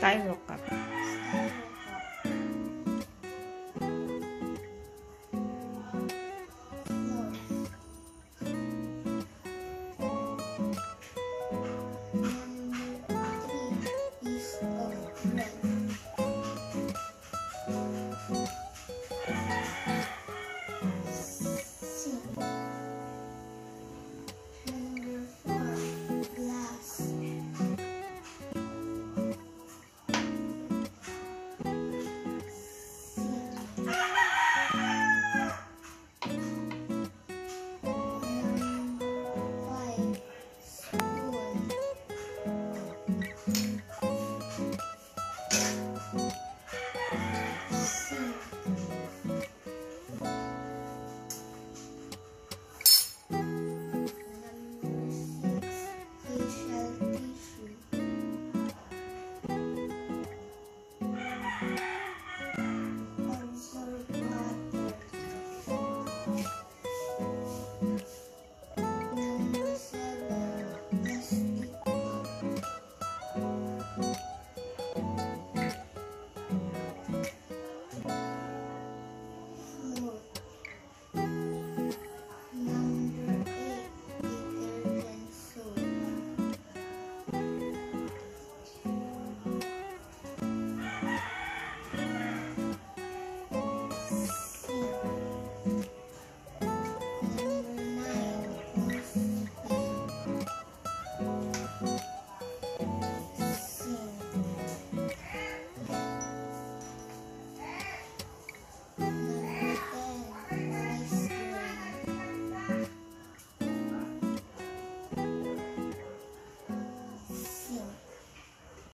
タイムかな。